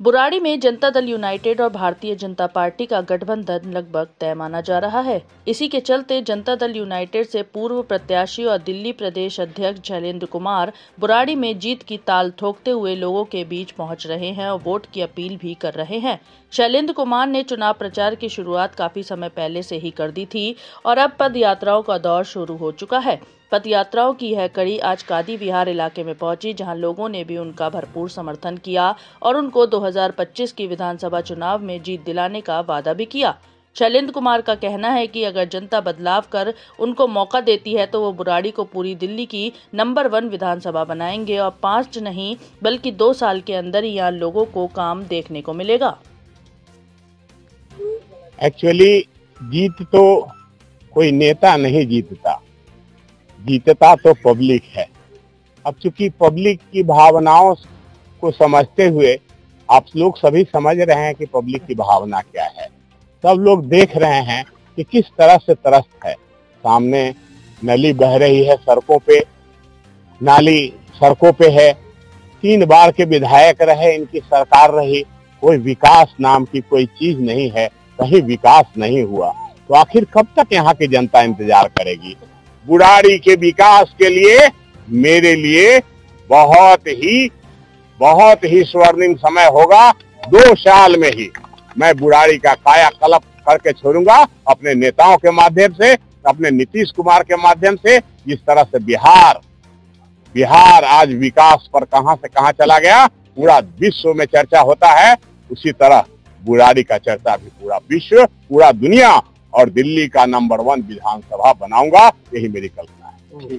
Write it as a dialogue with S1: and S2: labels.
S1: बुराड़ी में जनता दल यूनाइटेड और भारतीय जनता पार्टी का गठबंधन लगभग तय माना जा रहा है। इसी के चलते जनता दल यूनाइटेड से पूर्व प्रत्याशी और दिल्ली प्रदेश अध्यक्ष शैलेंद्र कुमार बुराड़ी में जीत की ताल ठोकते हुए लोगों के बीच पहुँच रहे हैं और वोट की अपील भी कर रहे हैं। शैलेंद्र कुमार ने चुनाव प्रचार की शुरुआत काफ़ी समय पहले से ही कर दी थी और अब पद यात्राओं का दौर शुरू हो चुका है। पद यात्राओं की यह कड़ी। आज कादी विहार इलाके में पहुँची, जहाँ लोगों ने भी उनका भरपूर समर्थन किया और उनको 2025 की विधानसभा चुनाव में जीत दिलाने का वादा भी किया। शैलेंद्र कुमार का कहना है कि अगर जनता बदलाव कर उनको मौका देती है तो वो बुराड़ी को पूरी दिल्ली की नंबर वन विधानसभा बनाएँगे और पाँच नहीं, बल्कि दो साल के अंदर ही यहाँ लोगों को काम देखने को मिलेगा।
S2: एक्चुअली जीत तो कोई नेता नहीं जीतता। जीतता तो पब्लिक है। अब चूँकि पब्लिक की भावनाओं को समझते हुए आप लोग सभी समझ रहे हैं कि पब्लिक की भावना क्या है। सब लोग देख रहे हैं कि किस तरह से त्रस्त है। सामने नली बह रही है सड़कों पे, नाली सड़कों पे है। तीन बार के विधायक रहे, इनकी सरकार रही, कोई विकास नाम की कोई चीज़ नहीं है, कहीं विकास नहीं हुआ। तो आखिर कब तक यहाँ की जनता इंतज़ार करेगी? बुढ़ारी के विकास के लिए मेरे लिए बहुत ही बहुत ही स्वर्णिम समय होगा। दो साल में ही मैं बुढ़ारी का काया कलप करके छोड़ूँगा अपने नेताओं के माध्यम से, अपने नीतीश कुमार के माध्यम से। जिस तरह से बिहार बिहार आज विकास पर कहाँ से कहाँ चला गया, पूरा विश्व में चर्चा होता है। उसी तरह बुराड़ी का चर्चा भी पूरा विश्व, पूरा दुनिया और दिल्ली का नंबर वन विधानसभा बनाऊँगा यही मेरी कल्पना है।